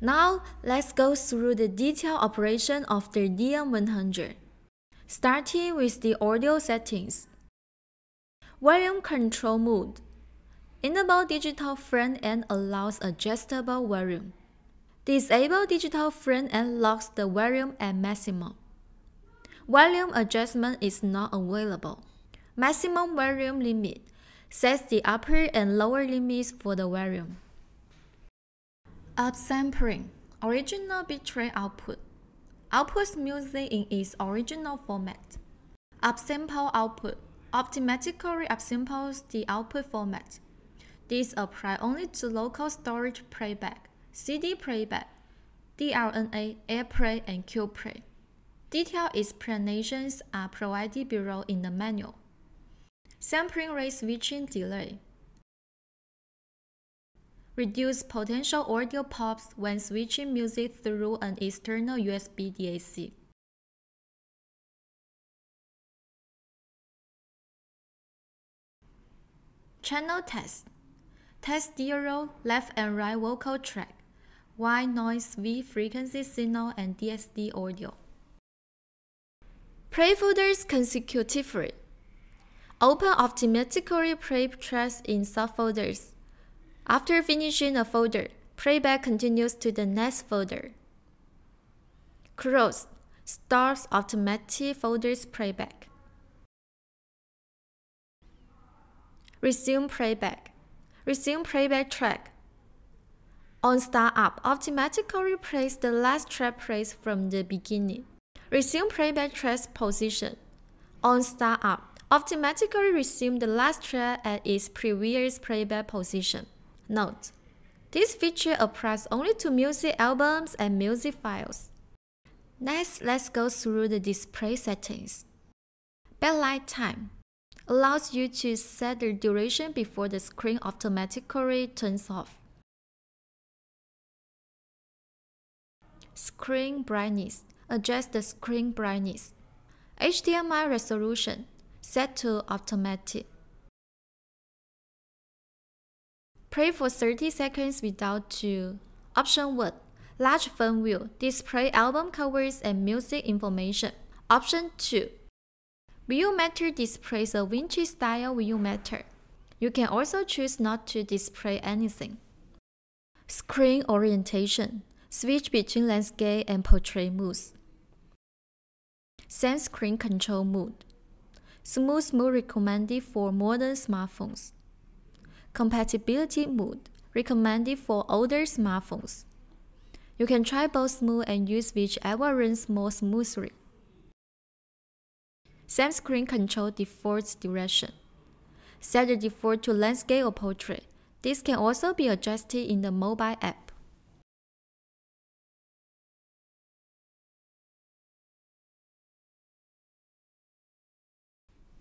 Now, let's go through the detailed operation of the DM100. Starting with the audio settings. Volume control mode. Enable digital front end allows adjustable volume. Disable digital front end locks the volume at maximum. Volume adjustment is not available. Maximum volume limit sets the upper and lower limits for the volume. Upsampling Original bitrate output Outputs music in its original format. Upsample output automatically upsamples the output format. This applies only to local storage playback, CD playback, DLNA, AirPlay, and QPlay. Detailed explanations are provided below in the manual. Sampling rate switching delay reduce potential audio pops when switching music through an external USB DAC. Channel test. Test stereo, left and right vocal track, white noise V frequency signal and DSD audio. Play folders consecutively. Open automatically play tracks in subfolders. After finishing a folder, playback continues to the next folder. Close starts automatic folders playback. Resume playback. Resume playback track. On startup, automatically replace the last track placed from the beginning. Resume playback track's position. On startup, automatically resume the last track at its previous playback position. Note: This feature applies only to music albums and music files. Next, let's go through the display settings. Backlight time allows you to set the duration before the screen automatically turns off. Screen brightness adjust the screen brightness. HDMI resolution set to automatic. Play for 30 seconds without to. Option 1. Large film view. Display album covers and music information. Option 2. View displays a Vinci style view. You can also choose not to display anything. Screen orientation. Switch between landscape and portrait modes. Same screen control mode. Smooth mode recommended for modern smartphones. Compatibility mode recommended for older smartphones. You can try both smooth and use whichever runs more smoothly. Same screen control default direction. Set the default to landscape or portrait. This can also be adjusted in the mobile app.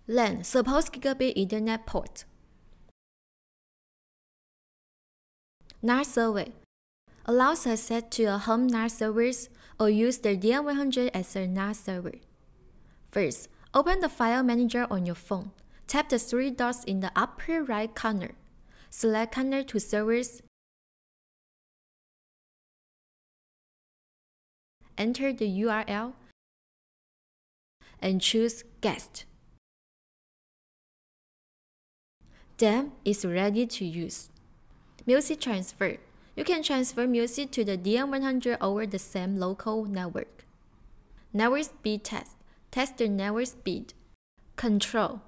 LAN suppose gigabit Ethernet port. NAS server allows access to a home NAS servers or use the DM100 as a NAS server. First, open the file manager on your phone. Tap the three dots in the upper right corner. Select Connect to Servers. Enter the URL and choose Guest. Then it's ready to use. Music transfer. You can transfer music to the DM100 over the same local network. Network speed test. Test the network speed. Control.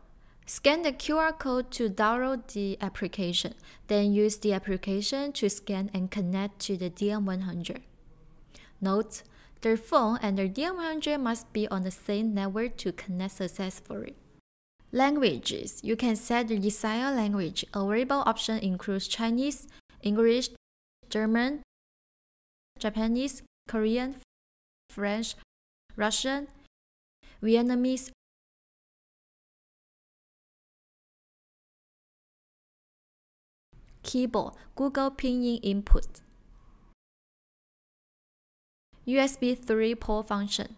Scan the QR code to download the application, then use the application to scan and connect to the DM100. Note, the phone and the DM100 must be on the same network to connect successfully. Languages. You can set the desired language. Available option includes Chinese, English, German, Japanese, Korean, French, Russian, Vietnamese, keyboard, Google Pinyin input. USB 3 port function.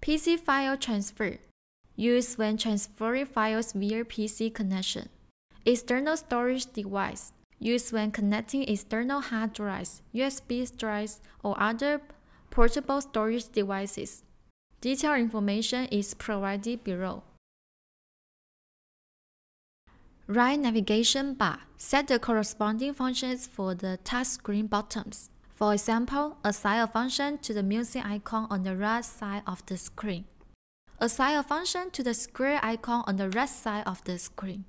PC file transfer used when transferring files via PC connection. External storage device used when connecting external hard drives, USB drives, or other portable storage devices. Detailed information is provided below. Right navigation bar. Set the corresponding functions for the touchscreen buttons. For example, assign a function to the music icon on the right side of the screen. Assign a function to the square icon on the right side of the screen.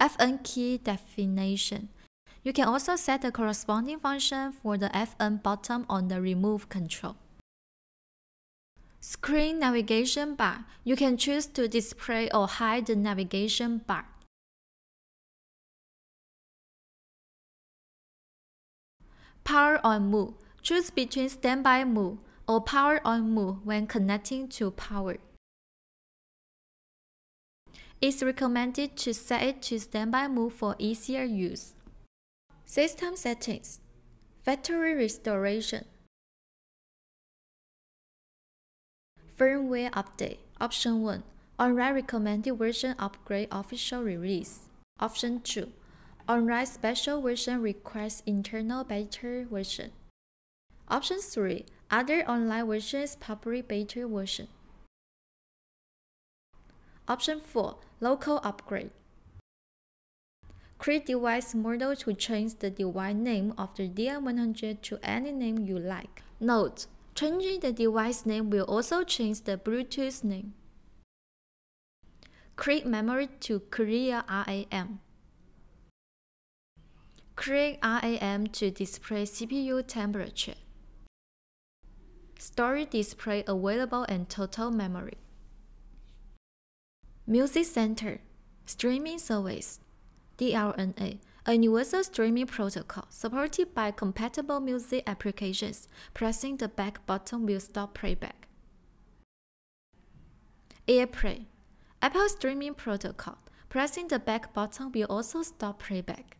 FN key definition. You can also set the corresponding function for the FN button on the remove control. Screen navigation bar. You can choose to display or hide the navigation bar. Power on mode. Choose between standby mode or power on move when connecting to power. It's recommended to set it to standby mode for easier use. System settings. Factory restoration. Firmware update. Option 1. On-write recommended version upgrade official release. Option 2. On-write special version requires internal beta version. Option 3. Other online versions public beta version. Option 4. Local upgrade. Create device model to change the device name of the DM100 to any name you like. Note, changing the device name will also change the Bluetooth name. Create memory to clear RAM. Create RAM to display CPU temperature. Storage display available and total memory. Music Center Streaming Service DLNA, a universal streaming protocol supported by compatible music applications. Pressing the back button will stop playback. AirPlay Apple streaming protocol. Pressing the back button will also stop playback.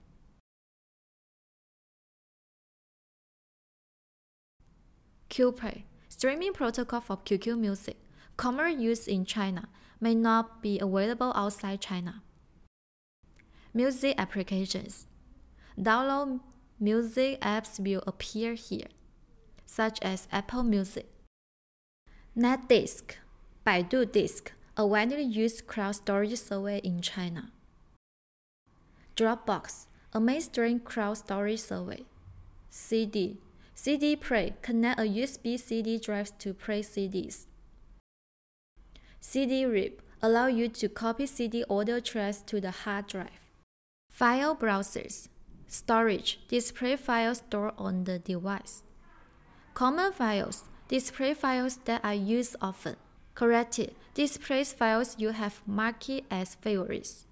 QPlay Streaming protocol for QQ Music. commonly used in China may not be available outside China. Music applications. Download music apps will appear here, such as Apple Music. NetDisk, Baidu Disk, a widely used cloud storage server in China. Dropbox, a mainstream cloud storage server. CD, CD Play, connect a USB CD drive to play CDs. CD-RIP allow you to copy CD audio tracks to the hard drive. File browsers. Storage. Display files stored on the device. Common files. Display files that are used often. Corrected. Displays files you have marked as favorites.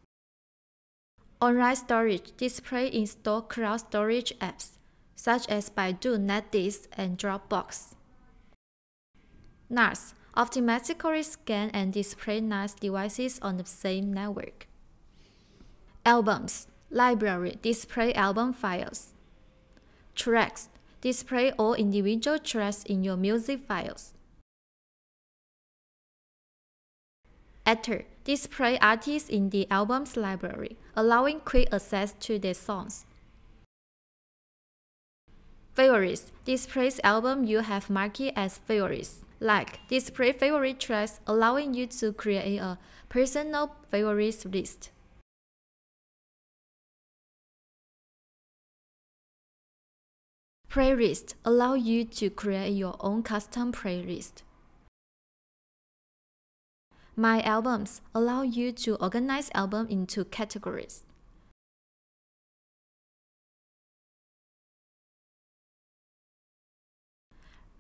On-write storage. Display install cloud storage apps, such as Baidu NetDisk and Dropbox. NAS automatically scan and display NAS devices on the same network. Albums, library, display album files. Tracks, display all individual tracks in your music files. Actor, display artists in the album's library, allowing quick access to their songs. Favorites, displays album you have marked as favorites like display favorite tracks, allowing you to create a personal favorites list. Playlist allow you to create your own custom playlist. My albums allow you to organize album into categories.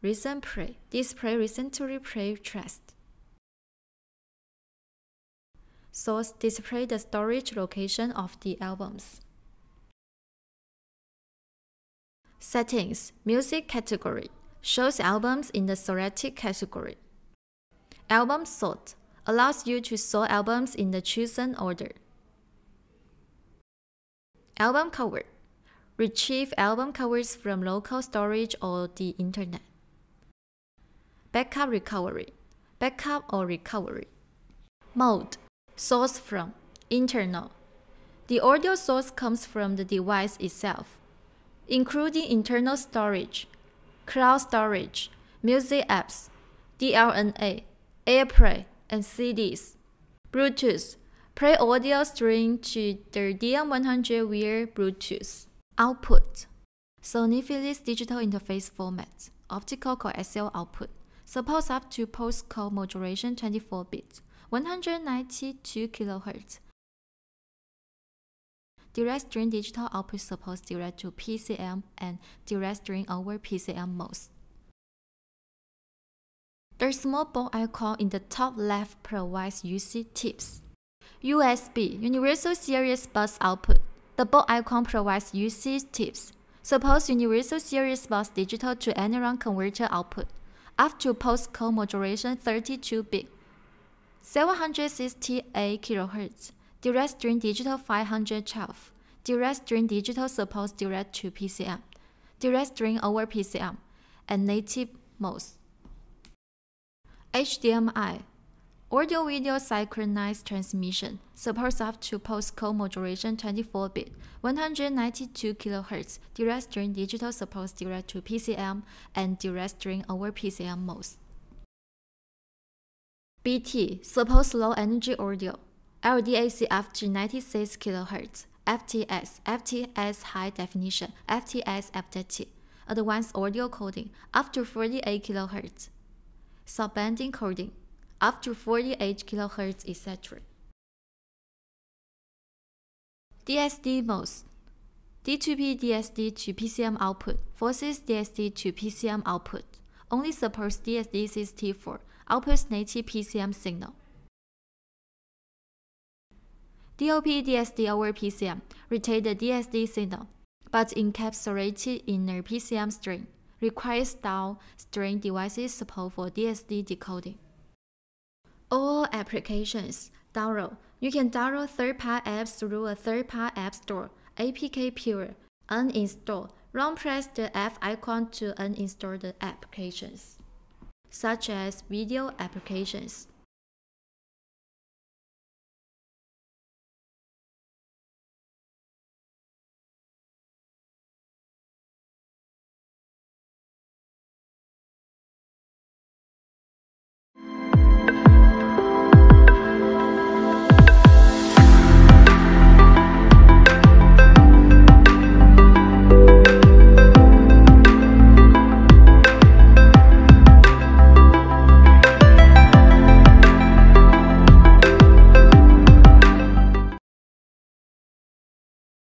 Recent play. Display recently played tracks. Source display the storage location of the albums. Settings Music category shows albums in the selected category. Album sort allows you to sort albums in the chosen order. Album cover retrieve album covers from local storage or the internet. Backup recovery, backup or recovery. Mode, source from, internal, The audio source comes from the device itself, including internal storage, cloud storage, music apps, DLNA, AirPlay, and CDs. Bluetooth. Play audio stream to the DM100 via Bluetooth. Output. Sony Philips digital interface format. Optical coaxial output. Supports up to pulse code modulation 24 bits, 192 kHz. Direct stream digital output supports direct to PCM and direct stream over PCM modes. The small ball icon in the top left provides usage tips. USB Universal Serial Bus Output. The ball icon provides usage tips. Suppose Universal Serial Bus Digital to Analog Converter output up to pulse code modulation 32 bit, 768 kHz, direct stream digital 512, direct stream digital supports direct to PCM, direct stream over PCM, and native modes. HDMI Audio video synchronized transmission supports up to pulse code modulation 24 bit, 192 kHz. Direct stream digital supports direct to PCM and direct stream over PCM modes. BT supports low energy audio, LDAC up to 96 kHz, FTS, FTS high definition, FTS FTT, advanced audio coding up to 48 kHz, subband encoding up to 48 kHz, etc. DSD modes D2P DSD to PCM output forces DSD to PCM output. Only supports DSD64, outputs native PCM signal. DOP DSD over PCM retain the DSD signal, but encapsulated in a PCM string. Requires downstream devices support for DSD decoding all applications download. You can download third-party apps through a third-party app store, APK Pure, uninstall. Long press the F icon to uninstall the applications, such as video applications.